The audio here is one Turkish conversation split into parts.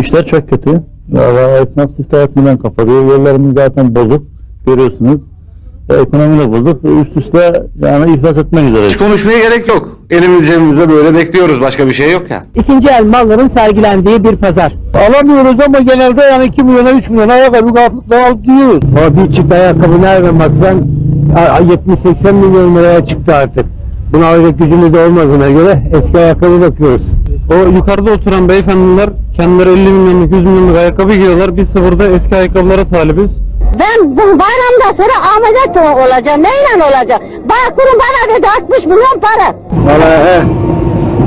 İşler çok kötü. Valla esnaf siftah etmeden kapatıyor. Yollarımız zaten bozuk. Görüyorsunuz. E, ekonomi de bozuk. E, Üst üste yani iflas etmek üzere. Hiç konuşmaya gerek yok. Elimiz cebimizde böyle bekliyoruz. Başka bir şey yok ya. İkinci el malların sergilendiği bir pazar. Alamıyoruz ama genelde yani 2 milyona 3 milyona ayakkabı kaplıklar alıp giyiyoruz. bir çift ayakkabı nereden baksan 70-80 milyon liraya çıktı artık. Buna alacak gücümüz de olmadığına göre eski ayakkabı bakıyoruz. O yukarıda oturan beyefendiler kendileri 50 milyonluk 100 milyonluk ayakkabı giyiyorlar. Biz de burada eski ayakkabılara talibiz. Ben bu bayramdan sonra ameliyat olacağım. Neyle olacağım? Bağkur'un bana dedi 60 milyon para. Valla he.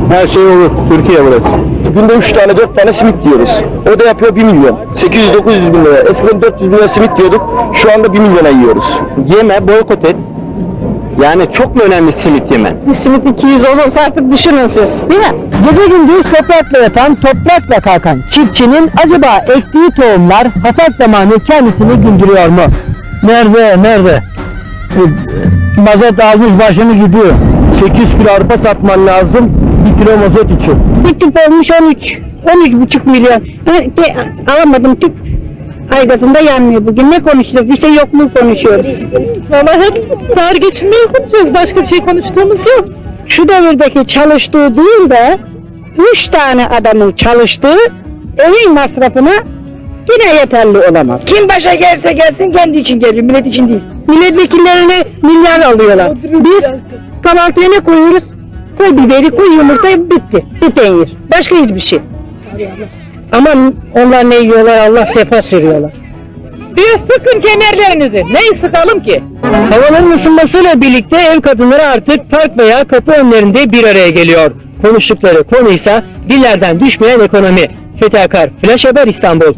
Her şey olur. Türkiye burası. Günde 3 tane 4 tane simit yiyoruz. O da yapıyor 1 milyon. 800-900 bin lira. Eskiden 400 bin lira simit yiyorduk. Şu anda 1 milyona yiyoruz. Yeme, boykot et. Yani çok mu önemli simit yemen? Bir simit 200 olursa artık düşünün siz. Değil mi? Gece gündüz toprakla yatan, toprakla kalkan çiftçinin acaba ektiği tohumlar hasat zamanı kendisini güldürüyor mu? Nerede? Nerede? Mazot almış başını gidiyor. 8 kilo arpa satman lazım. 1 kilo mazot için. Bir tüp olmuş 13. 13,5 milyon. Ha, de, alamadım tüp. Aygazında yanmıyor bugün. Ne konuşacağız? İşte yokluğu konuşuyoruz. Valla hep dar geçinmeyi konuşuyoruz. Başka bir şey konuştuğumuz yok. Şu devirdeki çalıştığı değil de 3 tane adamın çalıştığı evin masrafına yine yeterli olamaz. Kim başa gelse gelsin kendi için geliyor, millet için değil. Milletvekillerine milyar alıyorlar. Biz kahvaltıya ne koyuyoruz? Koy biberi, koy yumurta, bitti. Bir peynir. Başka hiçbir şey. Ama onlar ne yiyorlar Allah sefa sürüyorlar. Diyor sıkın kemerlerinizi. Neyi sıkalım ki? Havaların ısınmasıyla birlikte ev kadınları artık park veya kapı önlerinde bir araya geliyor. Konuştukları konuysa dillerden düşmeyen ekonomi. Fethi Akar, Flash Haber İstanbul.